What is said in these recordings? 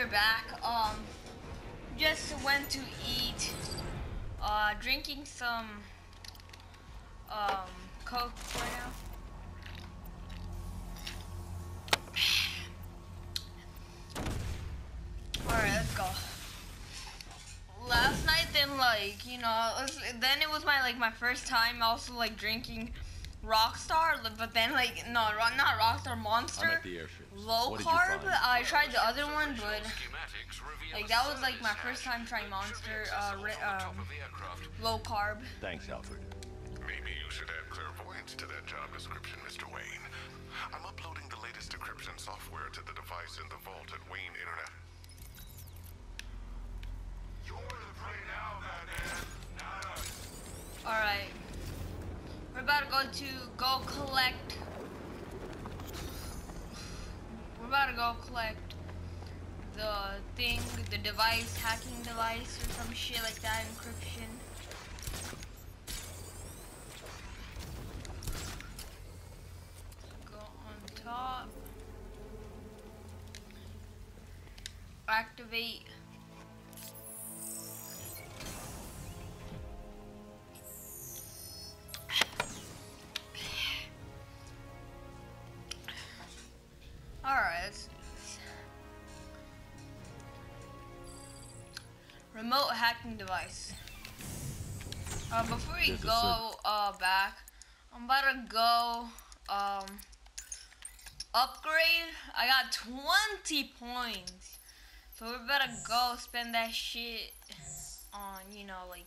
we're back. Um, just went to eat. Uh, drinking some um coke right now. Alright, let's go. Last night, then like you know, it was, then it was my like my first time also like drinking Rockstar, but then like no, ro- not Rockstar, Monster, I'm at the airship. low What did you carb. find? I tried the other one, but like that was like my first time trying Monster, uh, ri- um, low carb. Thanks, Alfred. Maybe you should add clairvoyance to that job description, Mr. Wayne. To go collect. We're about to go collect the thing, the device, hacking device, or some shit like that, encryption. Remote hacking device. Uh, before we There's go uh, back, I'm about to go um, upgrade. I got 20 points. So we better go spend that shit on, you know, like,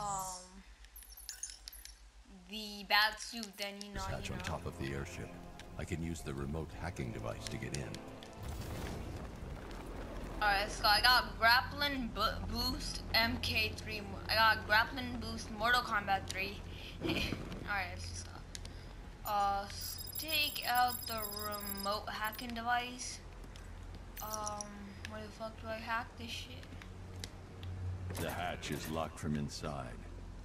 um, the bad suit, then, you know, This hatch you on top of the airship. I can use the remote hacking device to get in. Alright, so I got grappling bo- boost MK3. I got grappling boost Mortal Kombat 3. Alright, let's just uh take out the remote hacking device. Um, where the fuck do I hack this shit? The hatch is locked from inside.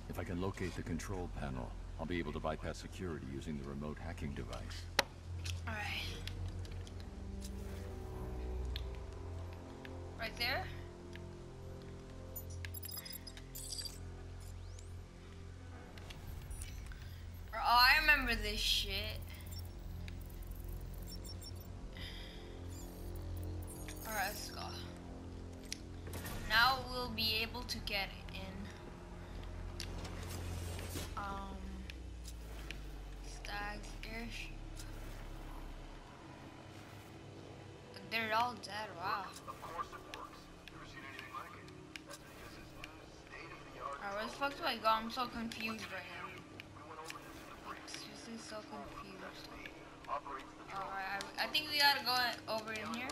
If I can locate the control panel, I'll be able to bypass security using the remote hacking device. Alright. Right there? Oh, I remember this shit. Alright, let's go. Now we'll be able to get in. Um, Stagg's airship. They're all dead, wow. Fuck do I go? I'm so confused right now. Is so confused. Alright, I, I think we gotta go over in here.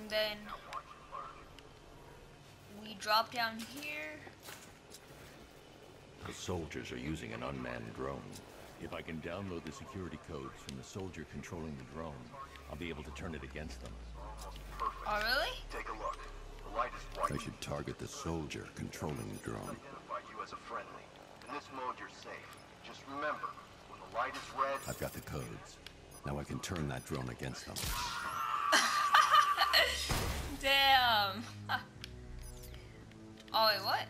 And then we drop down here. The soldiers are using an unmanned drone. If I can download the security codes from the soldier controlling the drone, I'll be able to turn it against them. Oh, really? Take a look. The light is white. I should target the soldier controlling the drone. identify you as a friendly. In this mode, you're safe. Just remember, when the light is red, I've got the codes. Now I can turn that drone against them. Damn. oh, wait, what?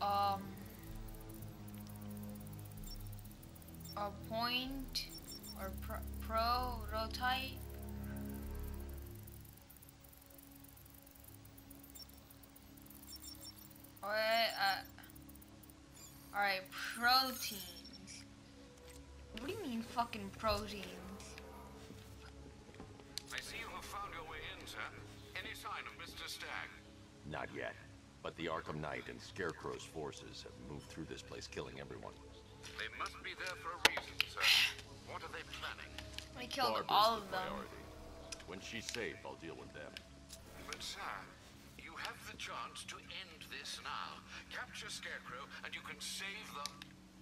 Um. A point or pro prototype. Alright, uh. Alright, proteins. What do you mean fucking proteins? I see you have found your way in, sir. Any sign of Mr. Stagg? Not yet. But the Arkham Knight and Scarecrow's forces have moved through this place, killing everyone. They must be there for a reason, sir. What are they planning? I killed Barbara's all the of them. priority. When she's safe, I'll deal with them. But, sir, you have the chance to end this now. Capture Scarecrow, and you can save them.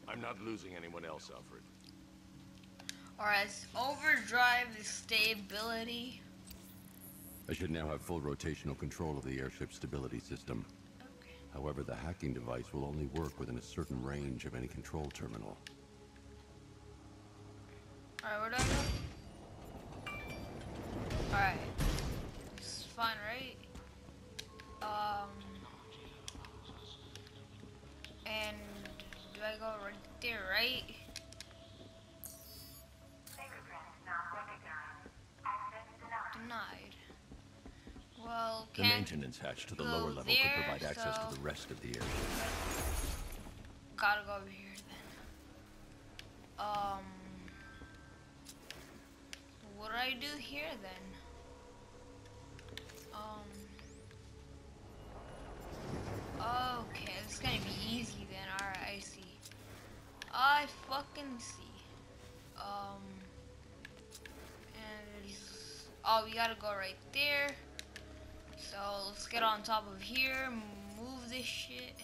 I'm not losing anyone else, Alfred. Alright, overdrive the stability. I should now have full rotational control of the airship stability system. Okay. However, the hacking device will only work within a certain range of any control terminal. Alright, where do I go? Alright. This is fine, right? Um. And do I go right there, right? Fingerprints not recognized. Access denied. Well, The maintenance hatch to the lower level there, could provide access so- to the rest of the airship. gotta go over here then. Um. What do I do here then? Um. Okay, is gonna be easy then. Alright, I see. I fucking see. Um. And. Oh, we gotta go right there. So let's get on top of here, move this shit.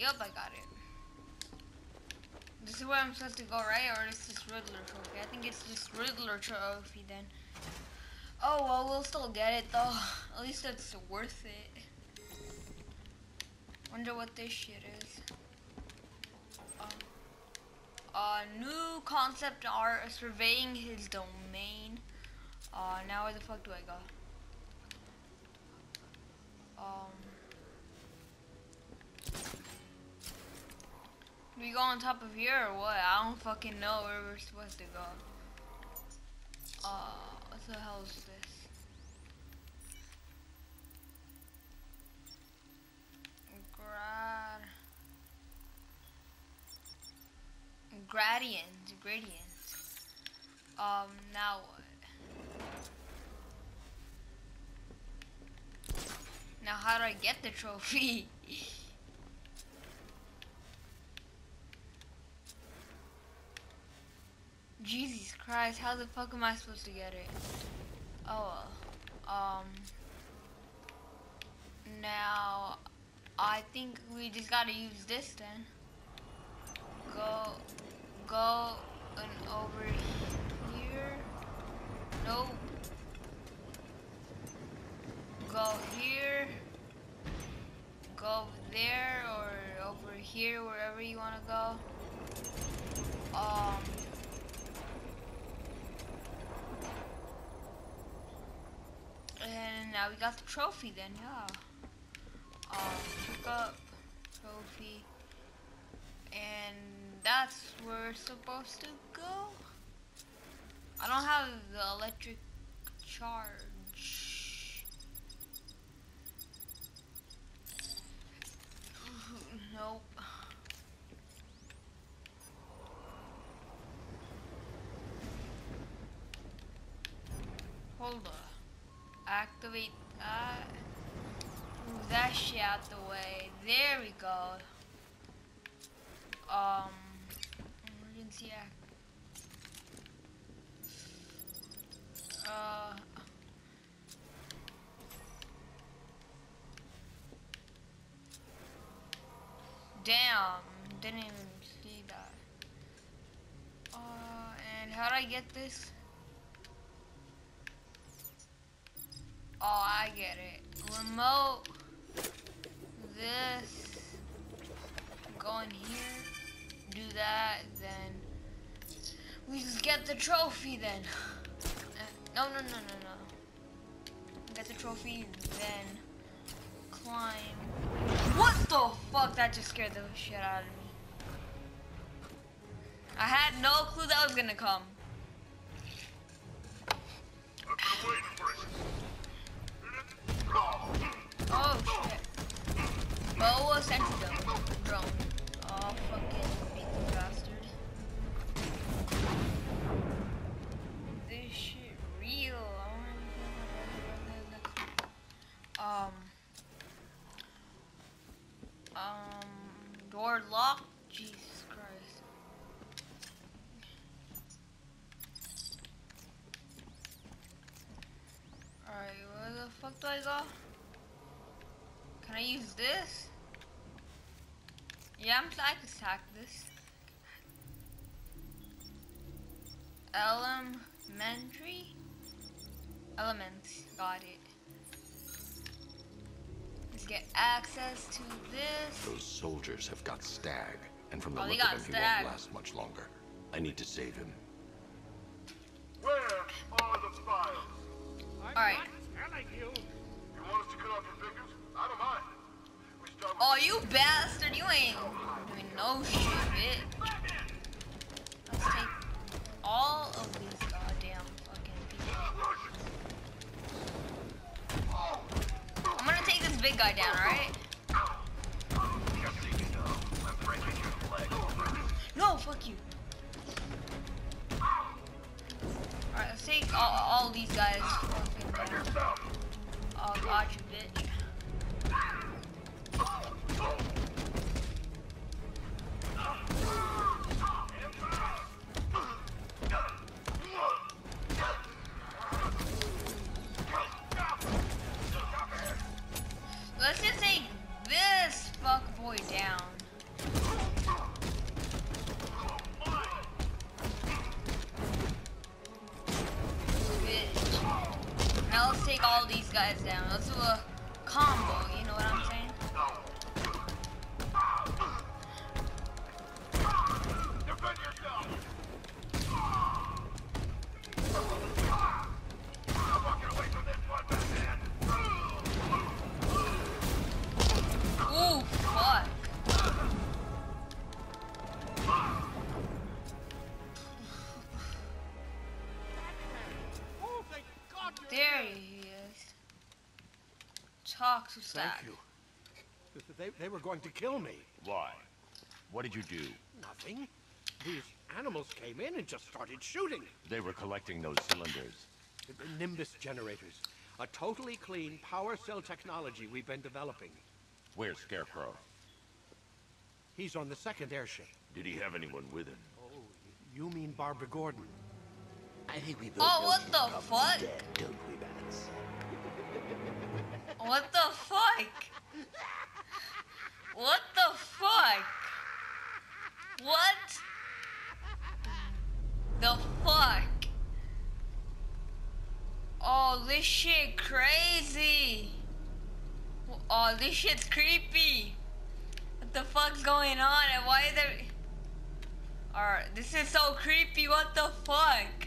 Yep, I got it. This is where I'm supposed to go, right? Or is this Riddler trophy? I think it's just Riddler trophy then. Oh well, we'll still get it though. At least it's worth it. Wonder what this shit is. Um, uh, new concept art surveying his domain. Uh, now where the fuck do I go? Um. We go on top of here or what? I don't fucking know where we're supposed to go. Uh, what the hell is this? Grad. Gradient. Gradient. Um, now what? Now how do I get the trophy? Jesus Christ, how the fuck am I supposed to get it? Oh, um, now, I think we just gotta use this then. Go, go, and over here. Nope. Go here. Go there or over here, wherever you wanna go. Um. And now we got the trophy then, yeah. Um, pick up trophy. And that's where we're supposed to go. I don't have the electric charge. nope. Hold on activate that. Move that shit out the way. There we go. Um, emergency act. Uh. Damn, didn't even see that. Uh, and how do I get this? Oh, I get it. Remote. This. Go in here. Do that. Then. We just get the trophy then. Uh, no, no, no, no, no. Get the trophy. Then. Climb. What the fuck? That just scared the shit out of me. I had no clue that was gonna come. I've been waiting for it. Oh shit. Boa. Oh fucking bastard. This shit real. Um. Um. Door locked. Jesus Christ. Alright, where the fuck do I go? Can I use this? Yeah, I'm I can hack this. elementary? Elements, got it. Let's get access to this. Those soldiers have got Stagg, and from the Oh, look of him, he won't last much longer. I need to save him. Where are the files? I'm Alright. You Oh, you bastard, you ain't doing no shit, bitch. Let's take all of these goddamn fucking people. I'm gonna take this big guy down, alright? No, fuck you. Alright, let's take all, all these guys. Oh, gotcha, bitch. Talk to Stagg. Thank you. They, they were going to kill me. Why? What did you do? Nothing. These animals came in and just started shooting. They were collecting those cylinders. The- the Nimbus generators. A totally clean power cell technology we've been developing. Where's Scarecrow? He's on the second airship. Did he have anyone with him? Oh, you mean Barbara Gordon? I think we both Oh, know what the fuck? Dead, don't we, Bats? What the fuck? What the fuck? What the fuck? Oh, this shit crazy. Oh, this shit's creepy. What the fuck's going on? And why is there... Alright, this is so creepy. What the fuck?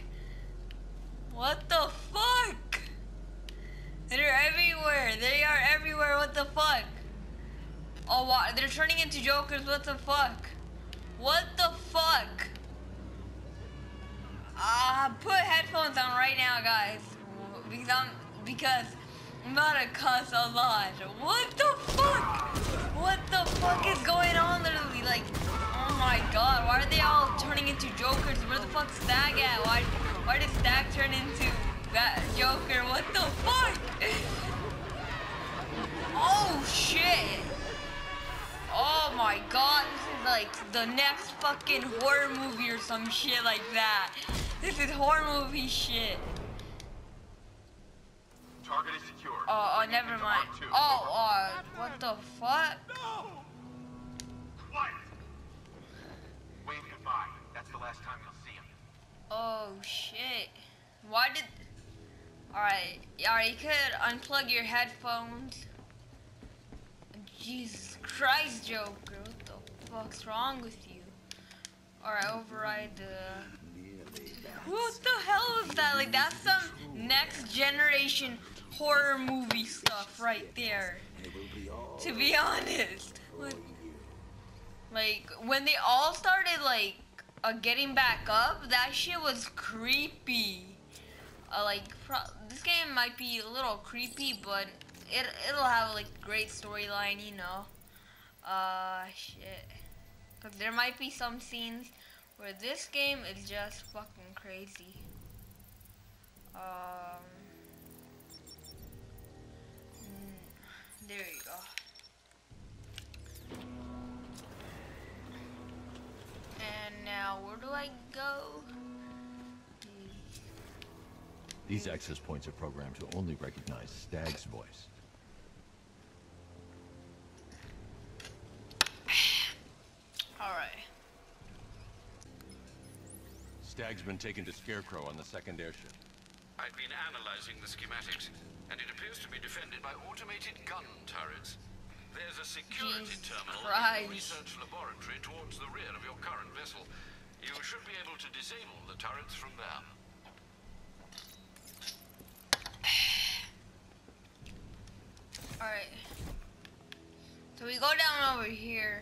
What the fuck? They're everywhere. They are everywhere. What the fuck? Oh, wow. They're turning into jokers. What the fuck? What the fuck? Ah, put headphones on right now, guys. Because I'm because I'm about to cuss a lot. What the fuck? What the fuck is going on? Literally, like, oh my god, why are they all turning into jokers? Where the fuck's Stagg at? Why, why did Stagg turn into that Joker? What the fuck? Oh shit! Oh my god, this is like the next fucking horror movie or some shit like that. This is horror movie shit. Target is secure. Oh, oh, never mind. Oh, uh, what the fuck? No! Quiet. Wave goodbye. That's the last time you'll see him. Oh shit. Why did... Alright, alright, you could unplug your headphones. Jesus Christ, Joker, what the fuck's wrong with you? Alright, override the... What the hell is that? Like, that's some next generation horror movie stuff right there. To be honest. Like, like, when they all started, like, uh, getting back up, that shit was creepy. Uh, like, this game might be a little creepy, but it, it'll have, like, great storyline, you know. Uh, shit. Because there might be some scenes where this game is just fucking crazy. Um, mm, there you go. And now, where do I go? These access points are programmed to only recognize Stagg's voice. Alright. Stagg's been taken to Scarecrow on the second airship. I've been analyzing the schematics, and it appears to be defended by automated gun turrets. There's a security Jesus terminal in the research laboratory towards the rear of your current vessel. You should be able to disable the turrets from there. Alright. So we go down over here.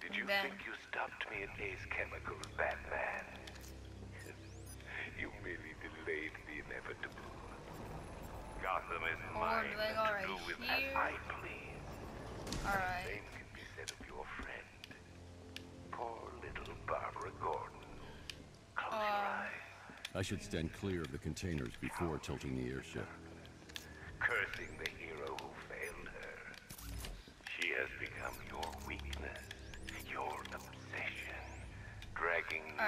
Did you Then- think you stopped me at Ace Chemicals, Batman? you merely delayed the inevitable. Gotham is Or mine do I go to right do with here? as I please. Alright. Same can be said of your friend. Poor little Barbara Gordon. Close your Uh, eyes. I should stand clear of the containers before tilting the airship. Cursing the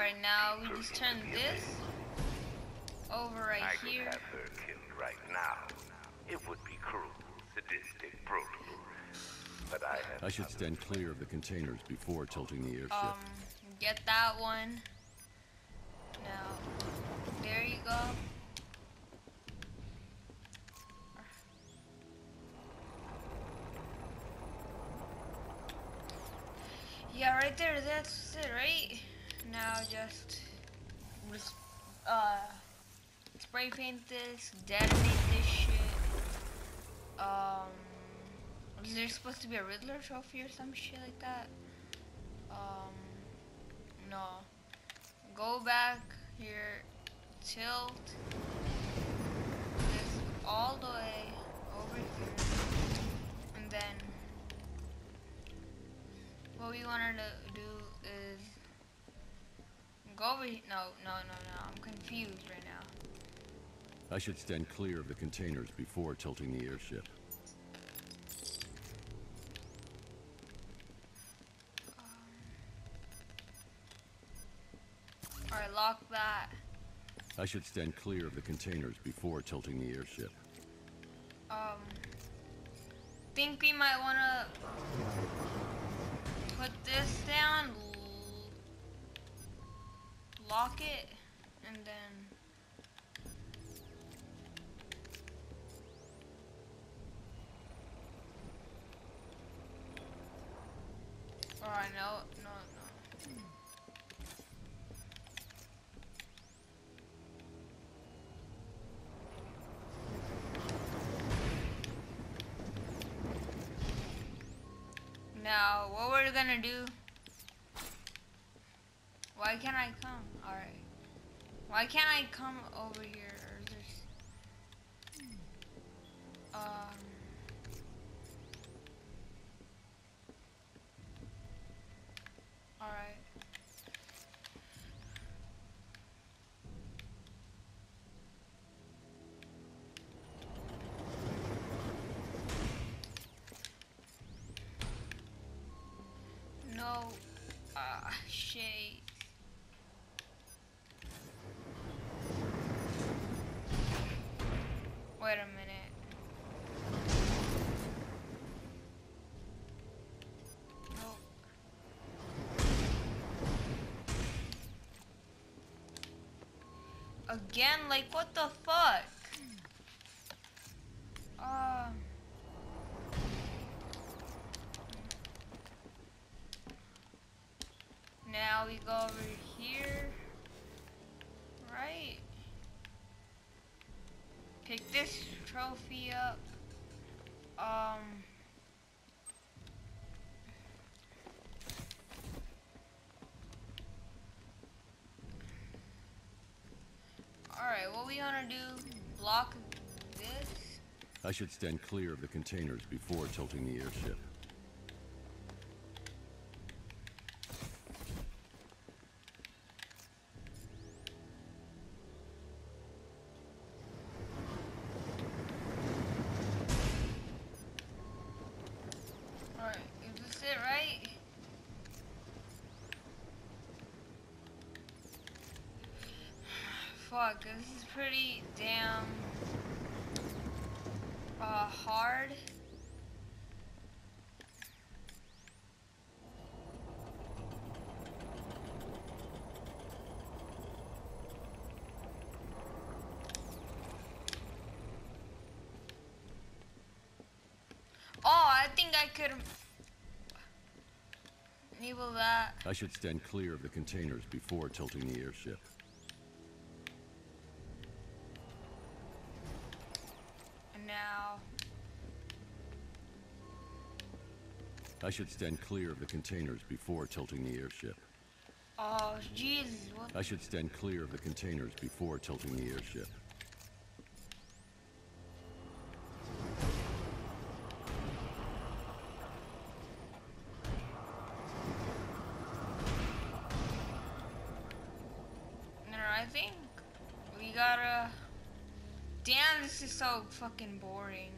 Alright, now we just turn this over right I could here. have her killed right now. It would be cruel, sadistic, brutal. But I have I should stand clear of the containers before tilting the airship. Um, get that one. Now, there you go. Yeah, right there, that's it, right? Now just, uh, spray paint this, detonate this shit. Um, is there supposed to be a Riddler trophy or some shit like that? Um, no. Go back here, tilt this all the way over here, and then what we want her to do is go over here. No, no, no, no. I'm confused right now. I should stand clear of the containers before tilting the airship. Alright, lock that. I should stand clear of the containers before tilting the airship. Um, think we might want to put this down, lock it, and then. Oh, Alright, no, no, no. Now, what we're gonna do? Why can't I come? Alright. Why can't I come over here? Um... Alright. No. Ah, shit. Again, like what the fuck? Uh. Now we go over here. Right. Pick this trophy up. Um. Alright, what we gonna do? Block this? I should stand clear of the containers before tilting the airship. hard. Oh, I think I could enable that. I should stand clear of the containers before tilting the airship. Should stand clear of the containers before tilting the airship. oh Jesus. I should stand clear of the containers before tilting the airship. No, I think we gotta. Damn, this is so fucking boring.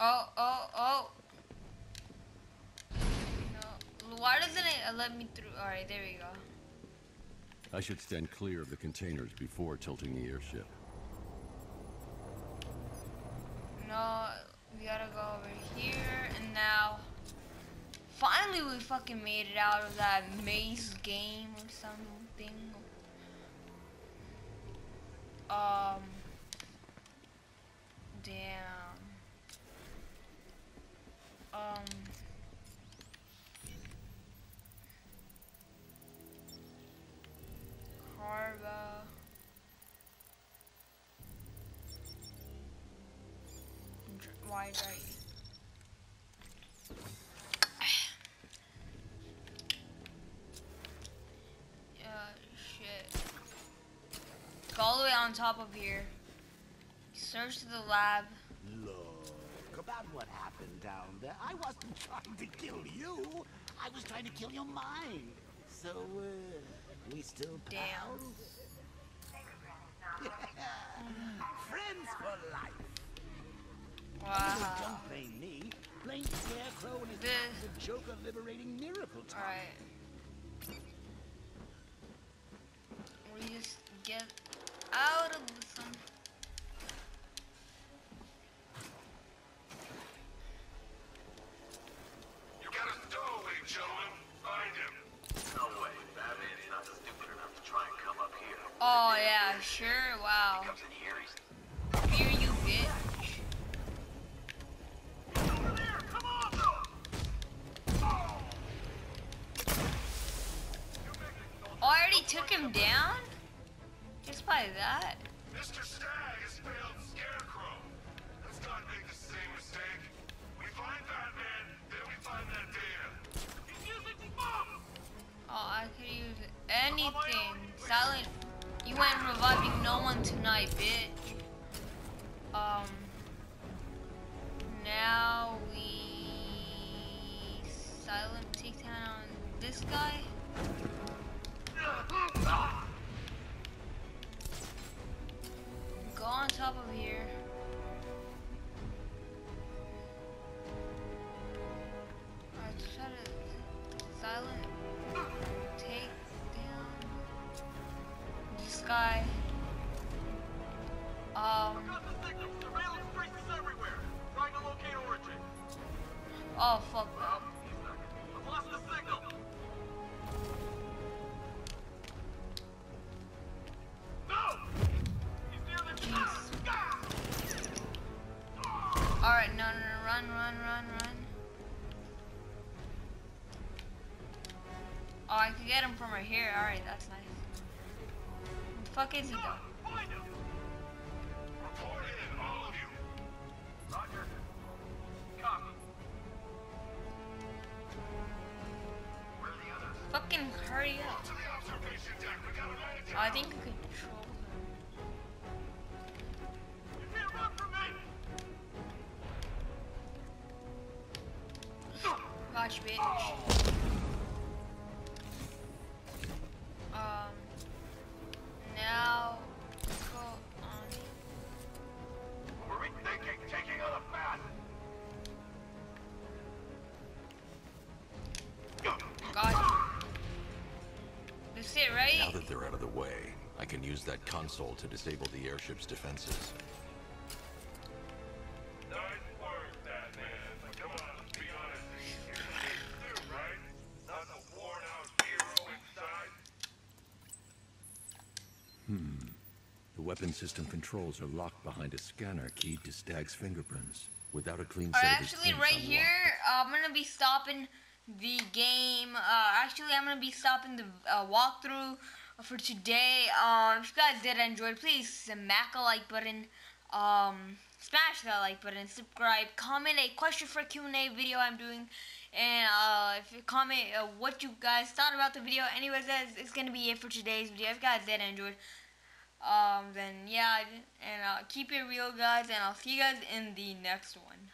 Oh, oh, oh. No. Why doesn't it let me through? Alright, there we go. I should stand clear of the containers before tilting the airship. No, we gotta go over here, and now, finally we fucking made it out of that maze game or something. Um, damn. Um. Carva. Wide right. All the way on top of here. Search the lab. Look, what happened down there. I wasn't trying to kill you. I was trying to kill your mind. So, uh, we still Damn. Friends for life. Wow. Don't blame me. Blame Scarecrow and his the Joker liberating miracle time. Alright. We just get out of the sun. You got a stowaway, gentlemen. Find him. No way. Batman's not stupid enough to try and come up here. Oh yeah, sure, wow. Comes in here, he's Fear you, bitch. Oh, I already took him down? Just by that? Mr. Stagg has failed Scarecrow. Let's not make the same mistake. We find Batman, then we find that data. He's using bombs! Oh, I could use anything. Silent, you ain't reviving no one tonight, bitch. Top of here. Get him from right here. Alright, that's nice. Where the fuck is he though? Fucking hurry up. Oh, I think control. You from me! Gotcha, bitch. That console to disable the airship's defenses. Nice work, Batman. Come on, let's be honest. You're the too, right? Not the worn-out hero inside. The weapon system controls are locked behind a scanner keyed to Stagg's fingerprints. Without a clean Alright, set of his actually, prints right unlocked, here, uh, I'm gonna be stopping the game. Uh, actually, I'm gonna be stopping the uh, walkthrough for today. Um, if you guys did enjoy, please smack a like button. Um, smash that like button, subscribe, comment a question for a Q&A video I'm doing, and uh, if you comment uh, what you guys thought about the video. Anyways, guys, it's gonna be it for today's video. If you guys did enjoy, um, then yeah, and uh, keep it real, guys, and I'll see you guys in the next one.